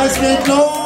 guys make noise.